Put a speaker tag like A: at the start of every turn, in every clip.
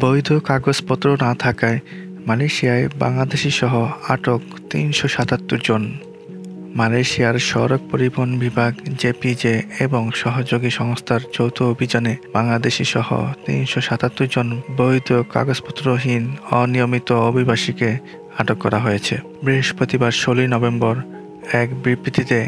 A: বৈধ কাগজপত্র না থাকায় মালয়েশিয়ায় বাংলাদেশি সহ আটক তিনশো সাতাত্তর জন। মালয়েশিয়ার সড়ক পরিবহন বিভাগ, জেপিজে এবং সহযোগী সংস্থার যৌথ অভিযানে বাংলাদেশি সহ তিনশো সাতাত্তর জন বৈধ কাগজপত্রহীন অনিয়মিত অভিবাসীকে আটক করা হয়েছে। বৃহস্পতিবার ষোলোই নভেম্বর এক বিবৃতিতে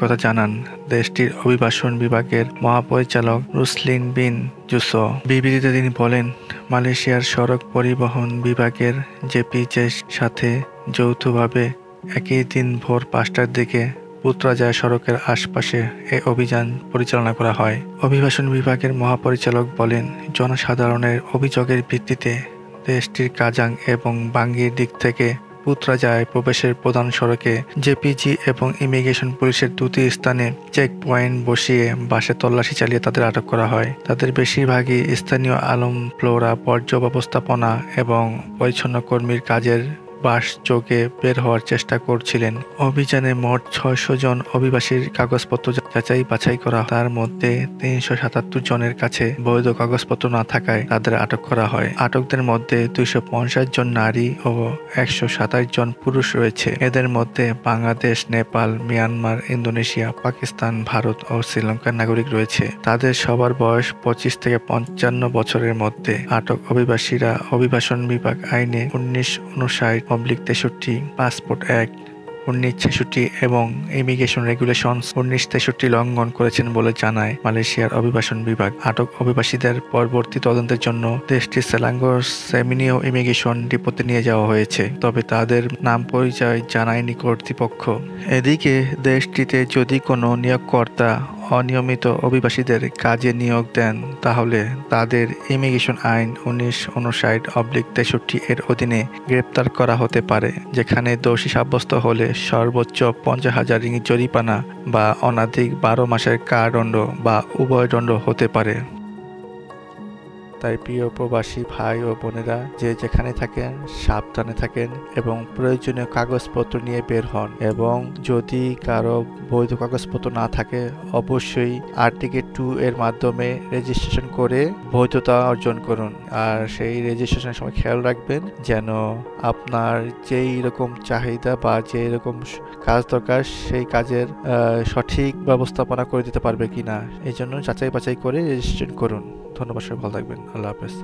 A: কথা জানান দেশটির অভিবাসন বিভাগের মহাপরিচালক রুসলিন বিন জুসো। বিবৃতিতে তিনি বলেন, মালয়েশিয়ার সড়ক পরিবহন বিভাগের জেপিজের সাথে যৌথভাবে একই দিন ভোর পাঁচটার দিকে পুত্রাজায় সড়কের আশপাশে এ অভিযান পরিচালনা করা হয়। অভিবাসন বিভাগের মহাপরিচালক বলেন, জনসাধারণের অভিযোগের ভিত্তিতে দেশটির কাজাং এবং বাঙ্গির দিক থেকে পুত্রাজায় প্রবেশের প্রধান সড়কে। জেপিজি এবং ইমিগ্রেশন পুলিশের দুটি স্থানে চেক পয়েন্ট বসিয়ে বাসে তল্লাশি চালিয়ে তাদের আটক করা হয়। তাদের বেশিরভাগই স্থানীয় আলম, ফ্লোরা, বর্জ্য ব্যবস্থাপনা এবং পরিচ্ছন্ন কর্মীর কাজের বাস চোখে বের হওয়ার চেষ্টা করছিলেন। অভিযানে মোট ছয়শো জন অভিবাসীর কাগজপত্র যাচাই বাছাই করা তার মধ্যে তিনশো সাতাত্তর জনের কাছে বৈধ কাগজপত্র না থাকায় তাদের আটক করা হয়। আটকদের মধ্যে দুইশো পঞ্চাশ জন নারী ও একশো সাতাশ জন পুরুষ রয়েছে। এদের মধ্যে বাংলাদেশ, নেপাল, মিয়ানমার, ইন্দোনেশিয়া, পাকিস্তান, ভারত ও শ্রীলঙ্কার নাগরিক রয়েছে। তাদের সবার বয়স পঁচিশ থেকে পঞ্চান্ন বছরের মধ্যে। আটক অভিবাসীরা অভিবাসন বিভাগ আইনে উনিশ অনুষাট অব্লিক তেষট্টি পাসপোর্ট অ্যাক্ট উনিশ ছেষট্টি এবং ইমিগ্রেশন রেগুলেশনস উনিশ তেষট্টি লঙ্ঘন করেছেন বলে জানায় মালয়েশিয়ার অভিবাসন বিভাগ। আটক অভিবাসীদের পরবর্তী তদন্তের জন্য দেশটির সেলাঙ্গর সেমিনিও ইমিগ্রেশন ডিপোতে নিয়ে যাওয়া হয়েছে, তবে তাদের নাম পরিচয় জানায়নি কর্তৃপক্ষ। এদিকে দেশটিতে যদি কোনো নিয়োগকর্তা অনিয়মিত অভিবাসীদের কাজে নিয়োগ দেন, তাহলে তাদের ইমিগ্রেশন আইন উনিশ উনষাট অব্লিক তেষট্টি এর অধীনে গ্রেপ্তার করা হতে পারে, যেখানে দোষী সাব্যস্ত হলে সর্বোচ্চ পঞ্চাশ হাজার রিঙ্গিত জরিপানা বা অনাধিক বারো মাসের কারদণ্ড বা উভয় দণ্ড হতে পারে। তাই প্রিয় প্রবাসী ভাই ও বোনেরা যে যেখানে থাকেন, সাবধানে থাকেন এবং প্রয়োজনীয় কাগজপত্র নিয়ে বের হন এবং যদি কারও বৈধ কাগজপত্র না থাকে, অবশ্যই আর্টিকেল টু এর মাধ্যমে রেজিস্ট্রেশন করে বৈধতা অর্জন করুন। আর সেই রেজিস্ট্রেশনের সময় খেয়াল রাখবেন যেন আপনার যেই রকম চাহিদা বা যেই রকম কাজ দরকার, সেই কাজের সঠিক ব্যবস্থাপনা করে দিতে পারবে কিনা। এই জন্য যাচাই বাছাই করে রেজিস্ট্রেশন করুন। ধন্যবাদ সবাই ভালো থাকবেন। আল্লাহ হাফেজ।